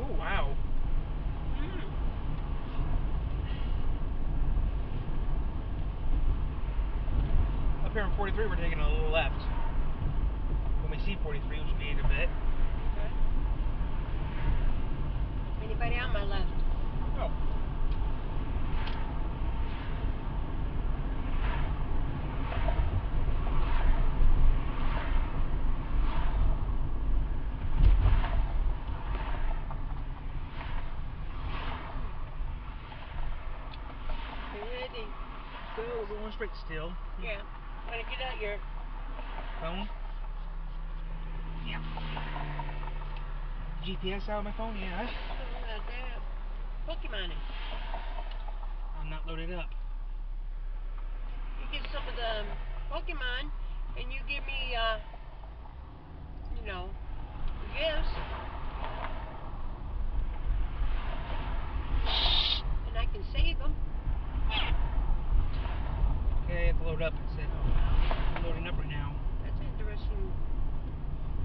Ooh, wow. Mm. Up here in 43, we're taking a little left. When we see 43, which will be in a bit. Okay. Anybody on my left? Oh. So we're going straight still. Yeah. To get out your Phone? Yeah. GPS out of my phone? Yeah. Pokemon. I'm not loaded up. You get some of the Pokemon, and you give me, uh, you know, gifts. And I can save them. Have to load up. It said, oh, I'm loading up right now. That's interesting.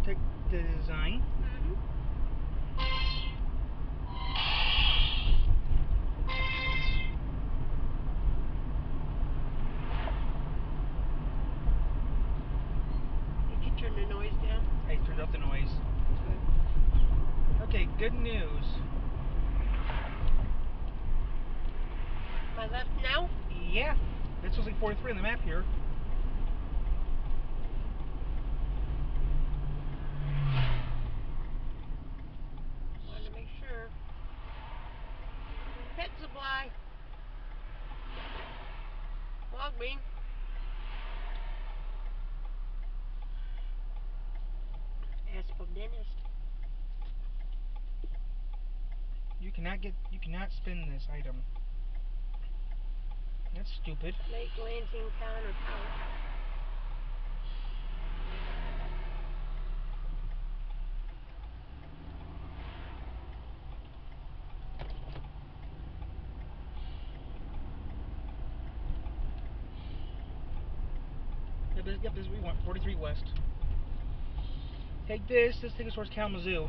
Take the design. Mm-hmm. Did you turn the noise down? I turned off the noise. Okay, good news. My left now? Yeah. This was like 43 on the map here. Wanted to make sure. Pet supply. Walgreens. Aspen dentist. You cannot get, you cannot spin this item. That's stupid. Lake Lansing counter pouch. Yep, this, yep, this we want 43 west. Take this. This thing is towards Kalamazoo.